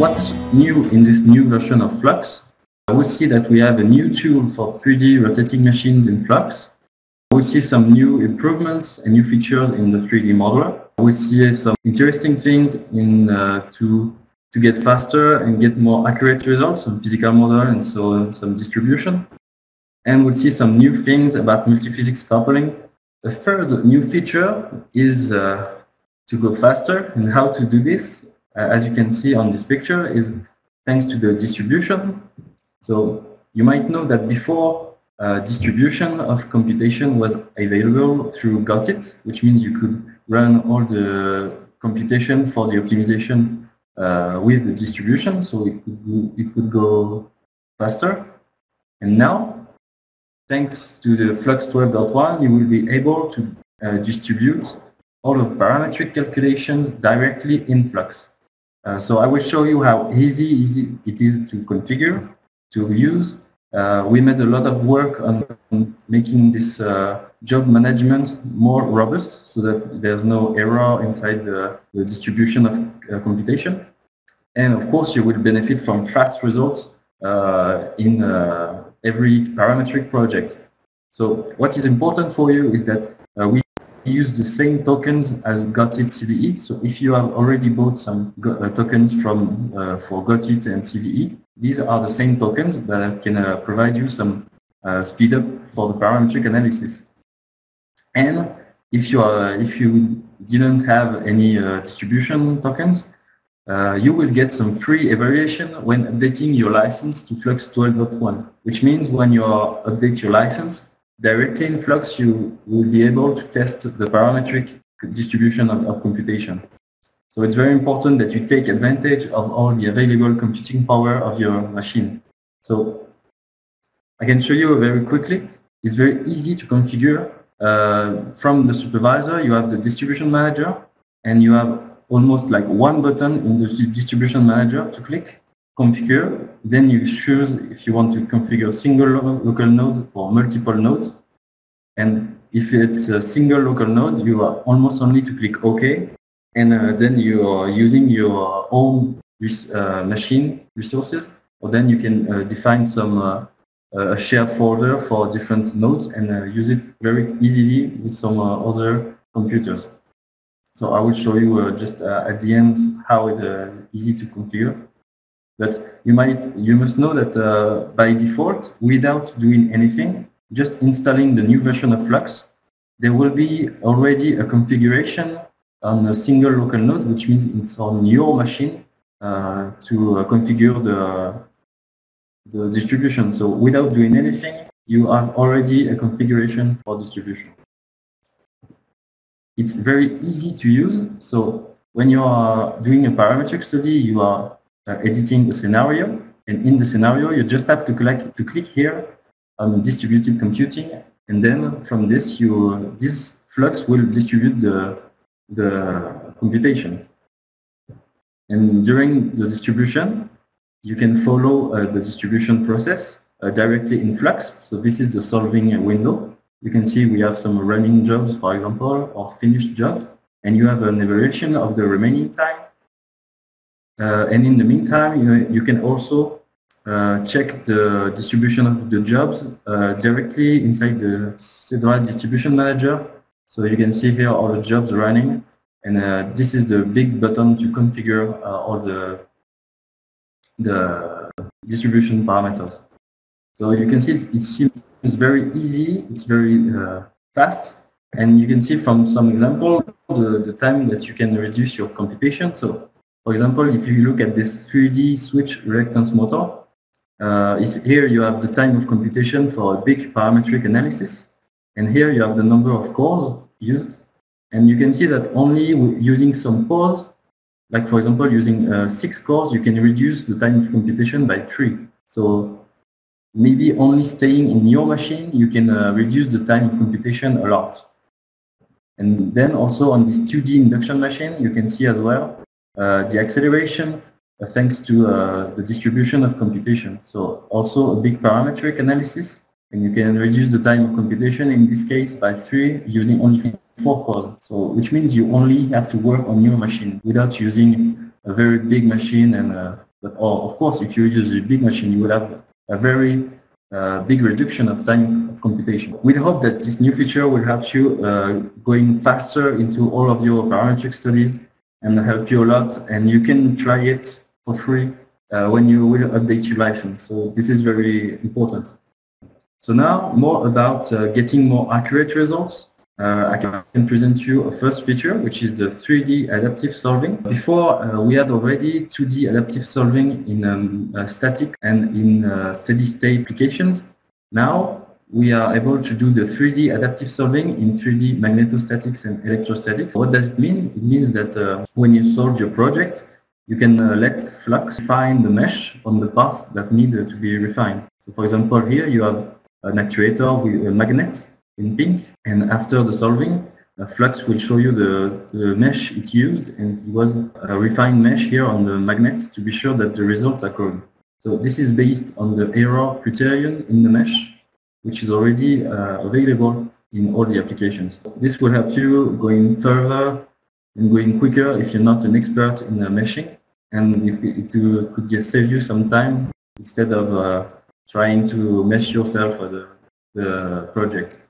what's new in this new version of Flux? We see that we have a new tool for 3D rotating machines in Flux. We see some new improvements and new features in the 3D modeler. We see some interesting things in uh, to to get faster and get more accurate results, some physical model and so some distribution. And we'll see some new things about multiphysics coupling. The third new feature is uh, to go faster and how to do this, as you can see on this picture, is thanks to the distribution. So you might know that before uh, distribution of computation was available through GOT-It, which means you could run all the computation for the optimization uh, with the distribution, so it could, go, it could go faster. And now, thanks to the Flux 12.1, you will be able to uh, distribute all of parametric calculations directly in Flux. Uh, so I will show you how easy, easy it is to configure, to use. Uh, we made a lot of work on, on making this uh, job management more robust so that there's no error inside the, the distribution of uh, computation. And of course, you will benefit from fast results uh, in uh, every parametric project. So what is important for you is that we use the same tokens as GOT-It CDE. So if you have already bought some uh, tokens from uh, for GOT-It and CDE, these are the same tokens that can uh, provide you some uh, speed up for the parametric analysis. And if you are if you didn't have any uh, distribution tokens, uh, you will get some free evaluation when updating your license to Flux 12.1, which means when you update your license, directly in Flux, you will be able to test the parametric distribution of, of, computation. So it's very important that you take advantage of all the available computing power of your machine. So I can show you very quickly. It's very easy to configure. Uh, from the supervisor, you have the distribution manager, and you have almost like one button in the distribution manager to click configure. Then you choose if you want to configure single local node or multiple nodes. And if it's a single local node, you are almost only to click OK. And uh, then you are using your own uh, machine resources. Or then you can uh, define some uh, a shared folder for different nodes and uh, use it very easily with some uh, other computers. So I will show you just at the end how it is easy to configure. But you might, you must know that uh, by default, without doing anything, just installing the new version of Flux, there will be already a configuration on a single local node, which means it's on your machine uh, to uh, configure the, the distribution. So without doing anything, you have already a configuration for distribution. It's very easy to use. So when you are doing a parametric study, you are editing a scenario. And in the scenario, you just have to click, to click here on distributed computing. And then from this, you this flux will distribute the, the computation. And during the distribution, you can follow uh, the distribution process uh, directly in Flux. So this is the solving window. You can see we have some running jobs, for example, or finished jobs. And you have an evaluation of the remaining time uh, and in the meantime, you, you can also uh, check the distribution of the jobs uh, directly inside the Cedrat distribution manager. So you can see here all the jobs running. And uh, this is the big button to configure uh, all the, the distribution parameters. So you can see it, it seems very easy, it's very uh, fast. And you can see from some example the, the time that you can reduce your computation. So for example, if you look at this 3D switch reluctance motor, uh, here you have the time of computation for a big parametric analysis. And here you have the number of cores used. And you can see that only using some cores, like for example, using uh, six cores, you can reduce the time of computation by three. So maybe only staying in your machine, you can uh, reduce the time of computation a lot. And then also on this 2D induction machine, you can see as well the acceleration uh, thanks to uh, the distribution of computation. So also a big parametric analysis, and you can reduce the time of computation in this case by three using only four cores. So which means you only have to work on your machine without using a very big machine and oh, of course, if you use a big machine, you will have a very uh, big reduction of time of computation. We hope that this new feature will help you uh, going faster into all of your parametric studies and help you a lot. And you can try it for free uh, when you will update your license. So this is very important. So now more about uh, getting more accurate results. Uh, I can present you a first feature, which is the 3D adaptive solving. Before, uh, we had already 2D adaptive solving in um, uh, static and in uh, steady-state applications. Now, we are able to do the 3D adaptive solving in 3D magnetostatics and electrostatics. What does it mean? It means that uh, when you solve your project, you can uh, let Flux find the mesh on the parts that need to be refined. So for example, here you have an actuator with a magnet in pink. And after the solving, Flux will show you the, the mesh it used and it was a refined mesh here on the magnet to be sure that the results are correct. So this is based on the error criterion in the mesh, which is already uh, available in all the applications. This will help you going further and going quicker if you're not an expert in meshing and it, it could just save you some time instead of uh, trying to mesh yourself for the, the project.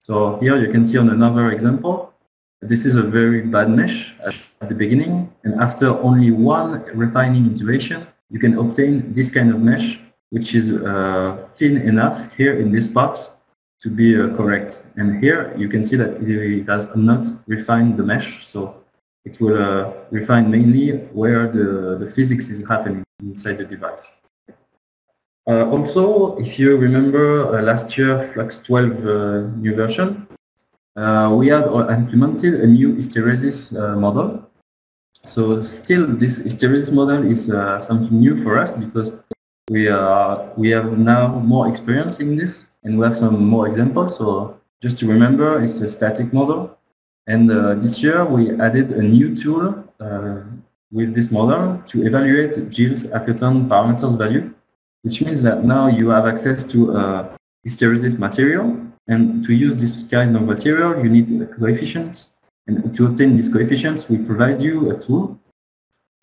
So here you can see on another example, this is a very bad mesh at the beginning, and after only one refining iteration, you can obtain this kind of mesh, which is uh, thin enough here in this box to be uh, correct. And here you can see that it does not refine the mesh, so it will uh, refine mainly where the, the physics is happening inside the device. Uh, also, if you remember uh, last year Flux 12 uh, new version, we had implemented a new hysteresis model. So still this hysteresis model is something new for us because we, are, we have now more experience in this and we have some more examples. So just to remember, it's a static model. And uh, this year we added a new tool uh, with this model to evaluate Jiles-Atherton parameters value which means that now you have access to a hysteresis material. And to use this kind of material, you need coefficients. And to obtain these coefficients, we provide you a tool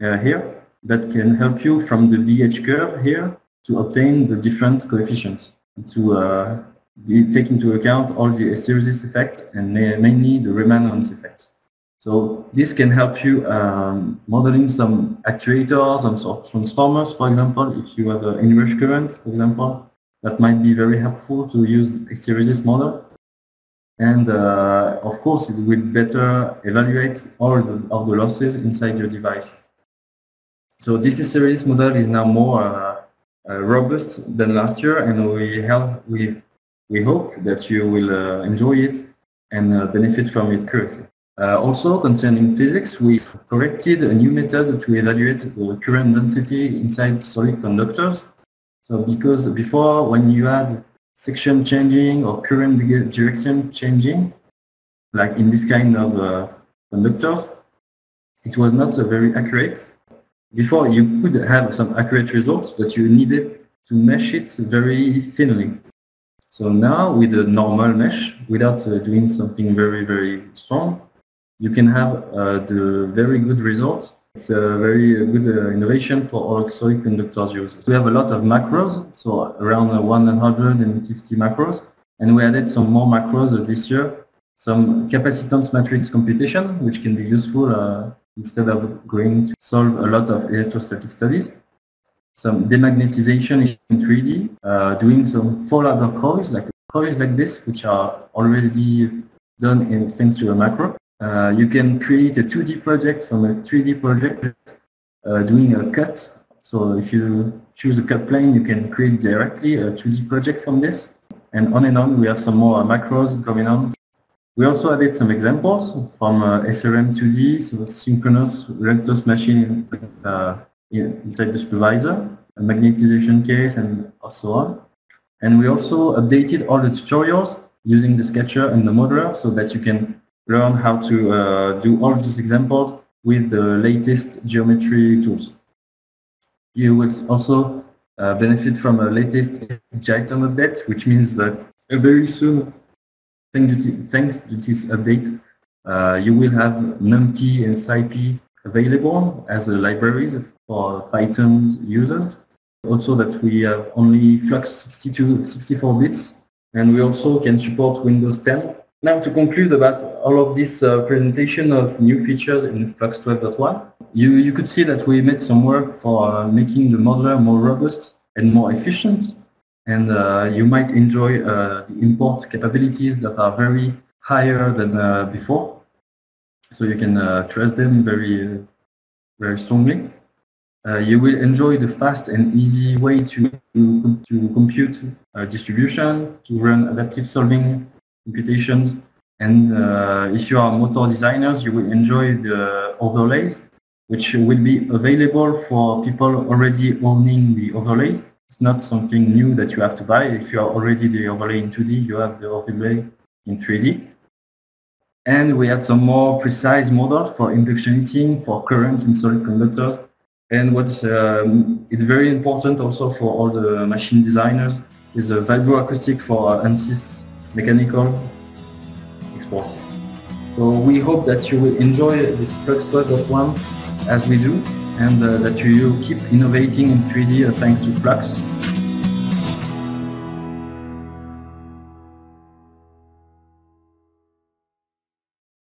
uh, here that can help you from the BH curve here to obtain the different coefficients to uh, take into account all the hysteresis effect and mainly the remanence effect. So this can help you um, modeling some actuators, some sort of transformers, for example, if you have an inrush current, for example, that might be very helpful to use hysteresis model. And uh, of course, it will better evaluate all the, of the losses inside your devices. So this series model is now more uh, uh, robust than last year, and we help, we we hope that you will uh, enjoy it and benefit from accuracy. Uh, also, concerning physics, we corrected a new method to evaluate the current density inside solid conductors. So because before, when you had section changing or current direction changing, like in this kind of uh, conductors, it was not very accurate. Before, you could have some accurate results, but you needed to mesh it very thinly. So now, with a normal mesh, without uh, doing something very, very strong, you can have uh, the very good results. It's a very good uh, innovation for all solid conductors users. We have a lot of macros, so around 150 macros, and we added some more macros this year. Some capacitance matrix computation, which can be useful uh, instead of going to solve a lot of electrostatic studies. Some demagnetization in 3D, uh, doing some Faulhaber coils, like coils like this, which are already done in, thanks to a macro. Uh, you can create a 2D project from a 3D project uh, doing a cut. So if you choose a cut plane, you can create directly a 2D project from this. And on and on, we have some more macros going on. We also added some examples from uh, SRM 2D, so synchronous reluctance machine uh, inside the supervisor, a magnetization case, and so on. And we also updated all the tutorials using the sketcher and the modeler so that you can learn how to uh, do all these examples with the latest geometry tools. You will also uh, benefit from a latest Jython update, which means that very soon, thanks to this update, uh, you will have NumPy and SciPy available as libraries for Python users. Also that we have only Flux 62, 64 bits, and we also can support Windows 10. Now to conclude about all of this uh, presentation of new features in Flux 12.1, you, you could see that we made some work for uh, making the modeler more robust and more efficient. And uh, you might enjoy uh, the import capabilities that are very higher than uh, before. So you can uh, trust them very, very strongly. Uh, you will enjoy the fast and easy way to, to, to compute uh, distribution, to run adaptive solving computations. And uh, if you are motor designers, you will enjoy the overlays, which will be available for people already owning the overlays. It's not something new that you have to buy. If you are already the overlay in 2D, you have the overlay in 3D. And we had some more precise models for induction heating, for current in solid conductors. And what's um, it's very important also for all the machine designers is a vibroacoustic for ANSYS mechanical exports. So we hope that you will enjoy this Flux 12.1 as we do and uh, that you keep innovating in 3D uh, thanks to Flux.